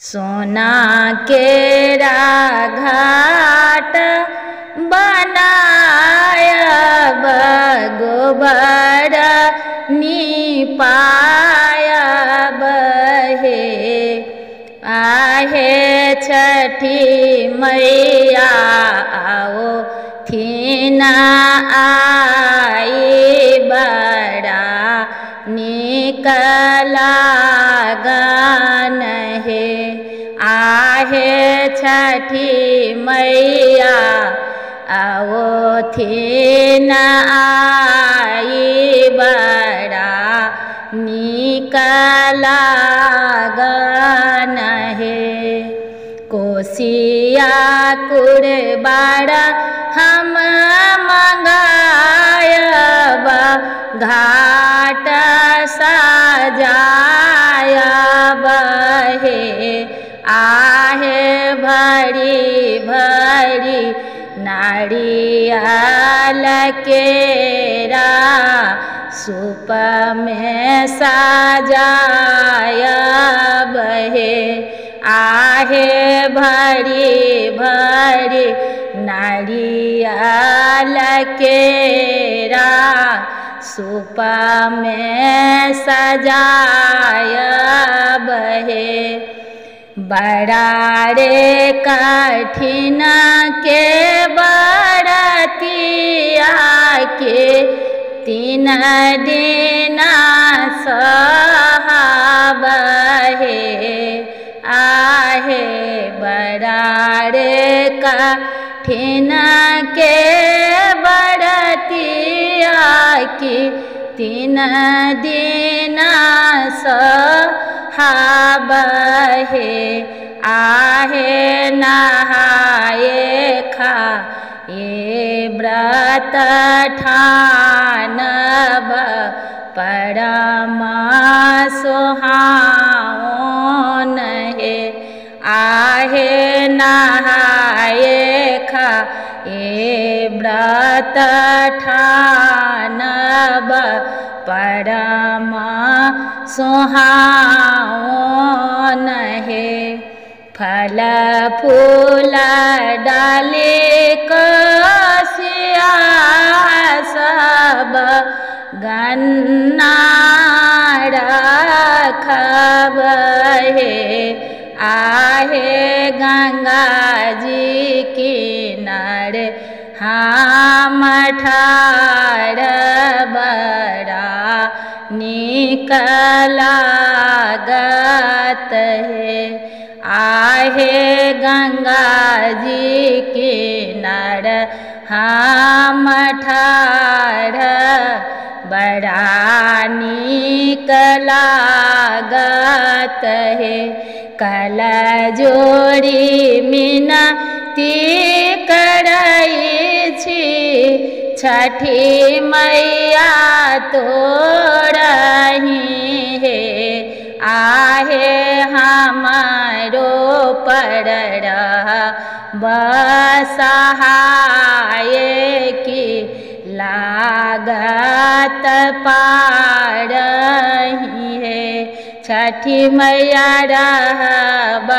सोना के घाट बहे। आहे छठी मैया आओ थीना आई आहे छठी मैया? आओ थीना आई बड़ा निकला गान है। कोसिया कुड़बाड़ा हम मंगायबा, घाट सजाया बहे आहे भरी भरी नारियल केरा सूप में सजाया बहे आहे भरी भरी नारियल केरा सूप में सजाया बहे बड़ा रे कठिन के बड़तिया के तीन दिन सहाबहे आहे बड़ा रे कठिन के बड़तिया की तीन दिन सहाबहे आहे नहाए खा, ये व्रत ठानब परमा सुहावन है आहे नहाए खा, ये व्रत ठानब, परमा है कसिया सब गन्ना रखब है आहे गंगा जी किनारे हम ठार बड़ा निकला कलागत हे आे गङ्गी किनर मठार बा नी कलागत हे कल जोडी मिना छठी मैया तोड़ही है, आहे हमारो पर बसहाय की लागत पारही है। छठी मैया रहब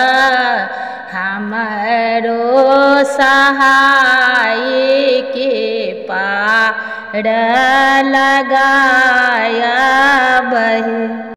हमारो सहाय पार लगाया बहे।